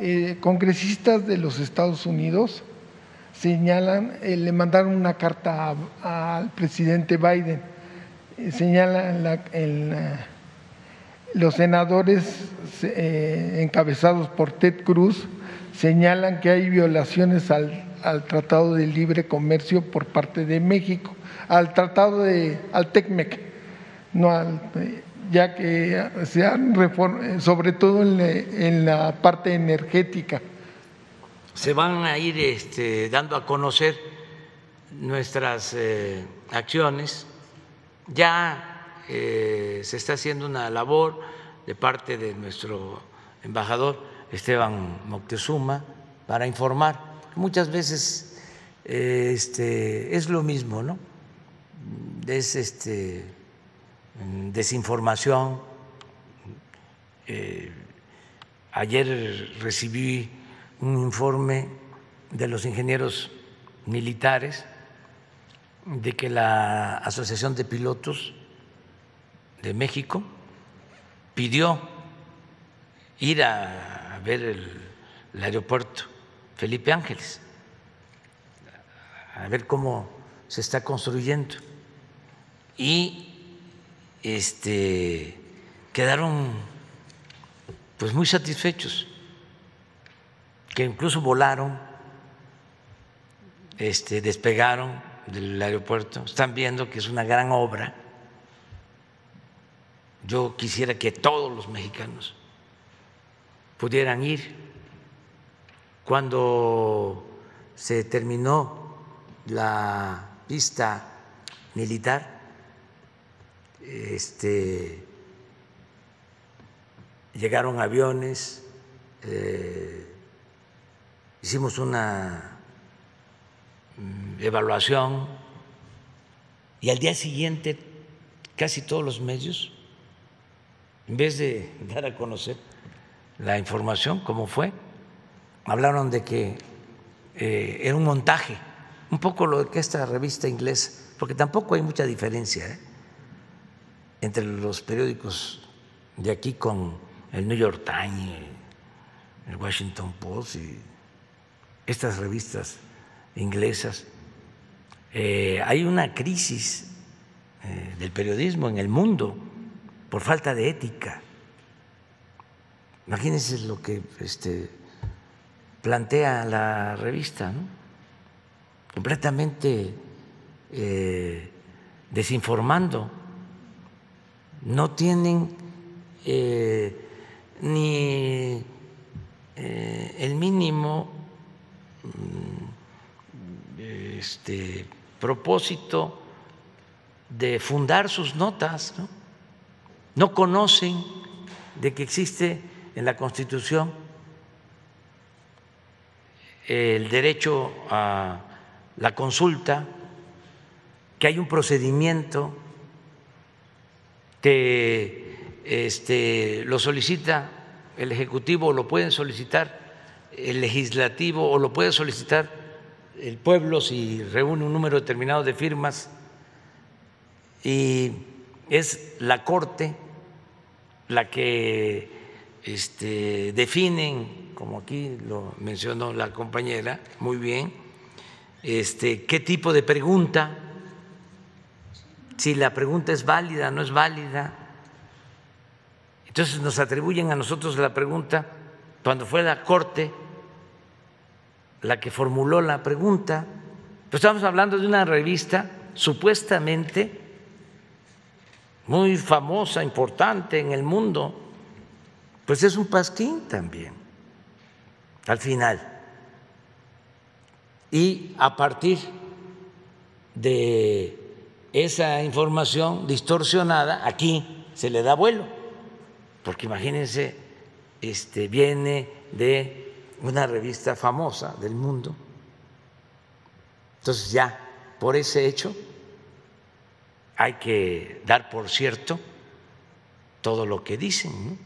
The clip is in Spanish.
eh, congresistas de los Estados Unidos señalan, eh, le mandaron una carta al presidente Biden, eh, señalan la, los senadores encabezados por Ted Cruz señalan que hay violaciones al, al, Tratado de Libre Comercio por parte de México, al Tratado de, al TECMEC, no al ya que se han sobre todo en la, parte energética. Se van a ir este, dando a conocer nuestras eh, acciones. Ya eh, se está haciendo una labor de parte de nuestro embajador Esteban Moctezuma para informar. Muchas veces eh, este, es lo mismo, ¿no? Es este desinformación. Eh, ayer recibí un informe de los ingenieros militares de que la Asociación de Pilotos de México pidió ir a ver el, aeropuerto Felipe Ángeles, a ver cómo se está construyendo. Y este, quedaron pues muy satisfechos, que incluso volaron, este, despegaron del aeropuerto, están viendo que es una gran obra. Yo quisiera que todos los mexicanos pudieran ir. Cuando se terminó la pista militar, este, llegaron aviones, eh, hicimos una mm, evaluación y al día siguiente casi todos los medios, en vez de dar a conocer la información, como fue, hablaron de que eh, era un montaje, un poco lo que esta revista inglesa, porque tampoco hay mucha diferencia. ¿eh? Entre los periódicos de aquí con el New York Times, el Washington Post y estas revistas inglesas, eh, hay una crisis eh, del periodismo en el mundo por falta de ética. Imagínense lo que este, plantea la revista, completamente eh, desinformando no tienen eh, ni eh, el mínimo mm, este, propósito de fundar sus notas, ¿no? no conocen de que existe en la Constitución el derecho a la consulta, que hay un procedimiento que este, lo solicita el Ejecutivo o lo pueden solicitar el Legislativo o lo puede solicitar el pueblo si reúne un número determinado de firmas. Y es la Corte la que este, definen, como aquí lo mencionó la compañera muy bien, este, qué tipo de pregunta si la pregunta es válida, no es válida. Entonces nos atribuyen a nosotros la pregunta cuando fue la Corte la que formuló la pregunta. Pues estamos hablando de una revista supuestamente muy famosa, importante en el mundo, pues es un pasquín también, al final. Y a partir de esa información distorsionada aquí se le da vuelo, porque imagínense, este, viene de una revista famosa del mundo. Entonces ya, por ese hecho, hay que dar por cierto todo lo que dicen.